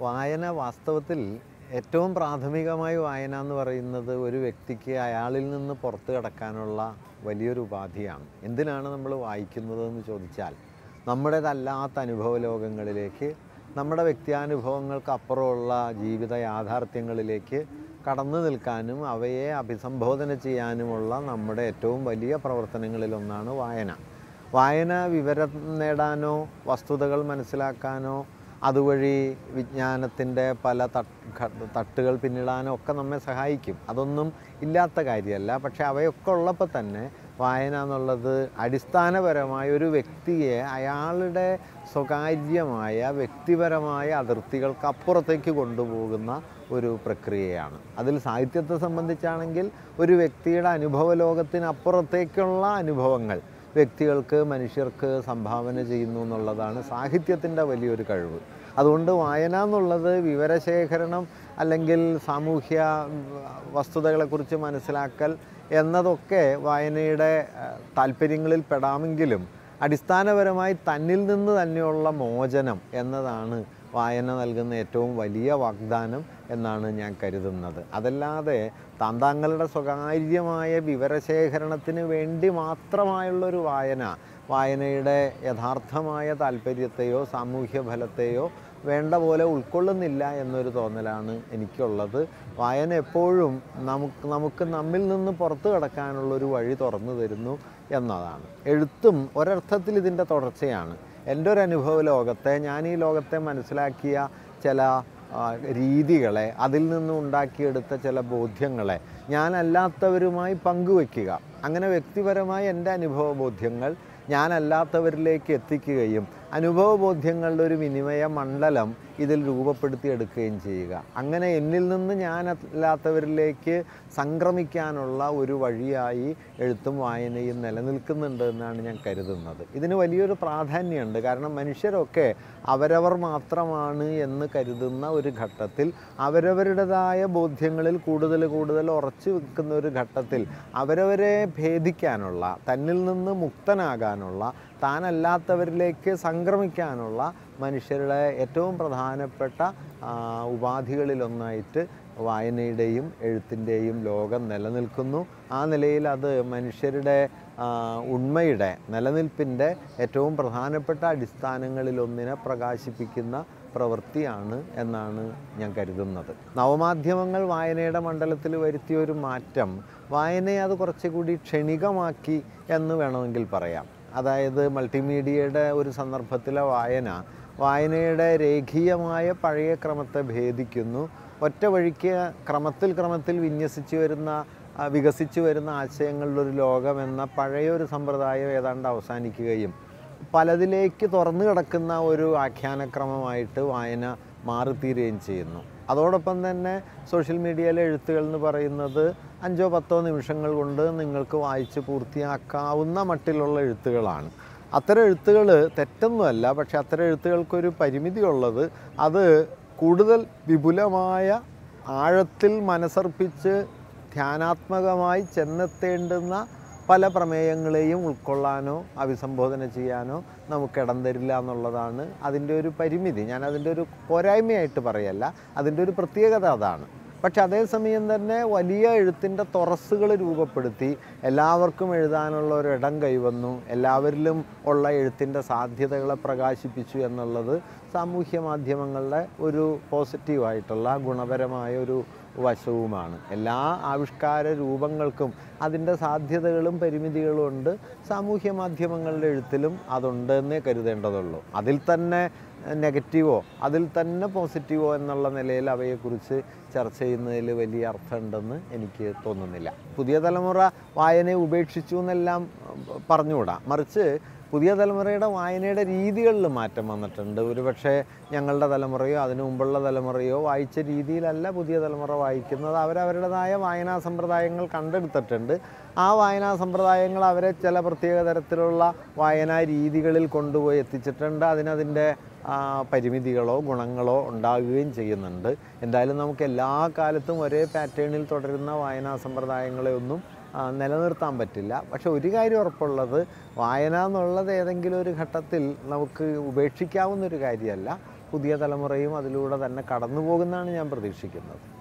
വായന വാസ്തവത്തിൽ ഏറ്റവും പ്രാഥമികമായി വായന എന്ന് പറയുന്നത് ഒരു വ്യക്തിക്ക് അയാളിൽ നിന്ന് പുറത്തു കടക്കാനുള്ള വലിയൊരു ഉപാധിയാണ്. എന്തിനാണ് നമ്മൾ വായിക്കുന്നതെന്ന് ചോദിച്ചാൽ നമ്മുടേതല്ലാത്ത അനുഭവ ലോകങ്ങളിലേക്ക് നമ്മുടെ വ്യക്തിയാനുഭവങ്ങൾക്ക് അപ്പുറമുള്ള ജീവിത യാഥാർത്ഥ്യങ്ങളിലേക്ക് കടന്നു നിൽക്കാനും അവയെ അഭിസംബോധന ചെയ്യാനുമുള്ള നമ്മുടെ ഏറ്റവും വലിയ പ്രവർത്തനങ്ങളിലൊന്നാണ് വായന. വായന വിവരം നേടാനോ വസ്തുതകൾ മനസ്സിലാക്കാനോ അതുവഴി വിജ്ഞാനത്തിന്റെ പല തട്ട് തട്ടുകൾ പിന്നിടാനും ഒക്കെ നമ്മെ സഹായിക്കും. അതൊന്നും ഇല്ലാത്ത കാര്യമല്ല. പക്ഷെ അവയൊക്കെ ഉള്ളപ്പോൾ തന്നെ വായന എന്നുള്ളത് അടിസ്ഥാനപരമായ ഒരു വ്യക്തിയെ അയാളുടെ സ്വകാര്യമായ വ്യക്തിപരമായ അതിർത്തികൾക്ക് അപ്പുറത്തേക്ക് കൊണ്ടുപോകുന്ന ഒരു പ്രക്രിയയാണ്. അതിൽ സാഹിത്യത്തെ സംബന്ധിച്ചാണെങ്കിൽ ഒരു വ്യക്തിയുടെ അനുഭവ ലോകത്തിനപ്പുറത്തേക്കുള്ള അനുഭവങ്ങൾ വ്യക്തികൾക്ക് മനുഷ്യർക്ക് സംഭാവന ചെയ്യുന്നു എന്നുള്ളതാണ് സാഹിത്യത്തിന്റെ വലിയൊരു കഴിവ്. അതുകൊണ്ട് വായന എന്നുള്ളത് വിവരശേഖരണം അല്ലെങ്കിൽ സാമൂഹ്യ വസ്തുതകളെക്കുറിച്ച് മനസ്സിലാക്കൽ എന്നതൊക്കെ വായനയുടെ താല്പര്യങ്ങളിൽ പെടാമെങ്കിലും അടിസ്ഥാനപരമായി തന്നിൽ നിന്ന് തന്നെയുള്ള മോചനം എന്നതാണ് വായന നൽകുന്ന ഏറ്റവും വലിയ വാഗ്ദാനം. എന്നാണ് ഞാൻ കരുതുന്നത്. അതല്ലാതെ താന്താങ്ങളുടെ സ്വകാര്യമായ വിവരശേഖരണത്തിന് വേണ്ടി മാത്രമായുള്ളൊരു വായന വായനയുടെ യഥാർത്ഥമായ താല്പര്യത്തെയോ സാമൂഹ്യ ഫലത്തെയോ വേണ്ട പോലെ ഉൾക്കൊള്ളുന്നില്ല എന്നൊരു തോന്നലാണ് എനിക്കുള്ളത്. വായന എപ്പോഴും നമുക്ക് നമുക്ക് നമ്മിൽ നിന്ന് പുറത്തു കടക്കാനുള്ളൊരു വഴി തുറന്നു തരുന്നു എന്നതാണ്. എഴുത്തും ഒരർത്ഥത്തിൽ ഇതിന്റെ തുടർച്ചയാണ്. എന്റെ ഒരു അനുഭവ ലോകത്തെ ഞാൻ ഈ ലോകത്തെ മനസ്സിലാക്കിയ ചില രീതികളെ അതിൽ നിന്നും ഉണ്ടാക്കിയെടുത്ത ചില ബോധ്യങ്ങളെ ഞാനല്ലാത്തവരുമായി പങ്കുവയ്ക്കുക. അങ്ങനെ വ്യക്തിപരമായി എന്റെ അനുഭവ ബോധ്യങ്ങൾ ഞാനല്ലാത്തവരിലേക്ക് എത്തിക്കുകയും അനുഭവ ബോധ്യങ്ങളുടെ ഒരു വിനിമയ മണ്ഡലം ഇതിൽ രൂപപ്പെടുത്തിയെടുക്കുകയും ചെയ്യുക. അങ്ങനെ എന്നിൽ നിന്ന് ഞാൻ അല്ലാത്തവരിലേക്ക് സംക്രമിക്കാനുള്ള ഒരു വഴിയായി എഴുത്തും വായനയും നിലനിൽക്കുന്നുണ്ട് എന്നാണ് ഞാൻ കരുതുന്നത്. ഇതിന് വലിയൊരു പ്രാധാന്യമുണ്ട്. കാരണം മനുഷ്യരൊക്കെ അവരവർ മാത്രമാണ് എന്ന് കരുതുന്ന ഒരു ഘട്ടത്തിൽ അവരവരുടേതായ ബോധ്യങ്ങളിൽ കൂടുതൽ കൂടുതൽ ഉറച്ചു വെക്കുന്ന ഒരു ഘട്ടത്തിൽ അവരവരെ ഭേദിക്കാനുള്ള തന്നിൽ നിന്ന് മുക്തനാകാനുള്ള താനല്ലാത്തവരിലേക്ക് സംക്രമിക്കാനുള്ള മനുഷ്യരുടെ ഏറ്റവും പ്രധാനപ്പെട്ട ഉപാധികളിലൊന്നായിട്ട് വായനയുടെയും എഴുത്തിന്റെയും ലോകം നിലനിൽക്കുന്നു. ആ നിലയിൽ അത് മനുഷ്യരുടെ ഉണ്മയുടെ നിലനിൽപ്പിന്റെ ഏറ്റവും പ്രധാനപ്പെട്ട അടിസ്ഥാനങ്ങളിലൊന്നിനെ പ്രകാശിപ്പിക്കുന്ന പ്രവൃത്തിയാണ് എന്നാണ് ഞാൻ കരുതുന്നത്. നവമാധ്യമങ്ങൾ വായനയുടെ മണ്ഡലത്തിൽ വരുത്തിയ ഒരു മാറ്റം വായനയെ അത് കുറച്ചുകൂടി ക്ഷണികമാക്കി എന്ന് വേണമെങ്കിൽ പറയാം. അതായത് മൾട്ടിമീഡിയയുടെ ഒരു സന്ദർഭത്തിലെ വായന വായനയുടെ രേഖീയമായ പഴയ ക്രമത്തെ ഭേദിക്കുന്നു. ഒറ്റ വഴിക്ക് ക്രമത്തിൽ ക്രമത്തിൽ വിന്യസിച്ചു വരുന്ന വികസിച്ചു വരുന്ന ആശയങ്ങളുടെ ഒരു ലോകമെന്ന പഴയൊരു സമ്പ്രദായം ഏതാണ്ട് അവസാനിക്കുകയും പലതിലേക്ക് തുറന്നു കിടക്കുന്ന ഒരു ആഖ്യാനക്രമമായിട്ട് വായന മാറിത്തീരുകയും ചെയ്യുന്നു. അതോടൊപ്പം തന്നെ സോഷ്യൽ മീഡിയയിലെ എഴുത്തുകൾ എന്ന് പറയുന്നത് അഞ്ചോ പത്തോ നിമിഷങ്ങൾ കൊണ്ട് നിങ്ങൾക്ക് വായിച്ച് പൂർത്തിയാക്കാവുന്ന മട്ടിലുള്ള എഴുത്തുകളാണ്. അത്തരം എഴുത്തുകൾ തെറ്റൊന്നുമല്ല പക്ഷേ അത്തരം എഴുത്തുകൾക്കൊരു പരിമിതി ഉള്ളത് അത് കൂടുതൽ വിപുലമായ ആഴത്തിൽ മനസ്സർപ്പിച്ച് ധ്യാനാത്മകമായി ചെന്നെത്തേണ്ടുന്ന പല പ്രമേയങ്ങളെയും ഉൾക്കൊള്ളാനോ അഭിസംബോധന ചെയ്യാനോ നമുക്ക് ഇടം തരില്ല എന്നുള്ളതാണ് അതിന്റെ ഒരു പരിമിതി. ഞാൻ അതിന്റെ ഒരു പോരായ്മയായിട്ട് പറയല്ല. അതിന്റെ ഒരു പ്രത്യേകത അതാണ്. പക്ഷെ അതേസമയം തന്നെ വലിയ എഴുത്തിന്റെ തുറസ്സുകൾ രൂപപ്പെടുത്തി എല്ലാവർക്കും എഴുതാനുള്ള ഒരു ഇടം കൈവന്നു. എല്ലാവരിലും ഉള്ള എഴുത്തിന്റെ സാധ്യതകളെ പ്രകാശിപ്പിച്ചു എന്നുള്ളത് സാമൂഹ്യ മാധ്യമങ്ങളുടെ ഒരു പോസിറ്റീവായിട്ടുള്ള ഗുണപരമായ ഒരു വശവുമാണ്. എല്ലാ ആവിഷ്കാര രൂപങ്ങൾക്കും അതിന്റെ സാധ്യതകളും പരിമിതികളും ഉണ്ട്. സാമൂഹ്യ മാധ്യമങ്ങളുടെ എഴുത്തിലും അതുണ്ട് എന്നേ കരുതേണ്ടതുള്ളൂ. അതിൽ തന്നെ നെഗറ്റീവോ അതിൽ തന്നെ പോസിറ്റീവോ എന്നുള്ള നിലയിൽ അവയെക്കുറിച്ച് ചർച്ച ചെയ്യുന്നതിൽ വലിയ അർത്ഥമുണ്ടെന്ന് എനിക്ക് തോന്നുന്നില്ല. പുതിയ തലമുറ വായനയെ ഉപേക്ഷിച്ചു എന്നെല്ലാം പറഞ്ഞുകൂടാ മറിച്ച് പുതിയ തലമുറയുടെ വായനയുടെ രീതികളിൽ മാറ്റം വന്നിട്ടുണ്ട്. ഒരുപക്ഷെ ഞങ്ങളുടെ തലമുറയോ അതിനു മുമ്പുള്ള തലമുറയോ വായിച്ച രീതിയിലല്ല പുതിയ തലമുറ വായിക്കുന്നത്. അവരവരുടേതായ വായനാ സമ്പ്രദായങ്ങൾ കണ്ടെടുത്തിട്ടുണ്ട്. ആ വായനാ സമ്പ്രദായങ്ങൾ അവരെ ചില പ്രത്യേക തരത്തിലുള്ള വായനാ രീതികളിൽ കൊണ്ടുപോയി എത്തിച്ചിട്ടുണ്ട്. അതിനതിന്റെ പരിമിതികളോ ഗുണങ്ങളോ ഉണ്ടാകുകയും ചെയ്യുന്നുണ്ട്. എന്തായാലും നമുക്ക് എല്ലാ കാലത്തും ഒരേ പാറ്റേണിൽ തുടരുന്ന വായനാ സമ്പ്രദായങ്ങളെ ഒന്നും ആ, നിലനിർത്താൻ പറ്റില്ല. പക്ഷെ ഒരു കാര്യം ഉറപ്പുള്ളത് വായന എന്നുള്ളത് ഏതെങ്കിലും ഒരു ഘട്ടത്തിൽ നമുക്ക് ഉപേക്ഷിക്കാവുന്ന ഒരു കാര്യമല്ല. പുതിയ തലമുറയും അതിലൂടെ തന്നെ കടന്നു പോകുന്നതാണ് ഞാൻ പ്രതീക്ഷിക്കുന്നത്.